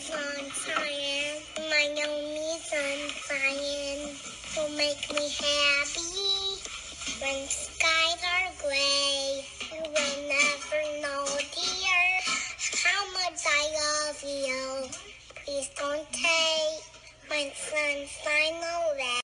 my sunshine. My on fire. will make me happy. When skies are gray, you will never know, dear, how much I love you. Please don't take my sunshine away.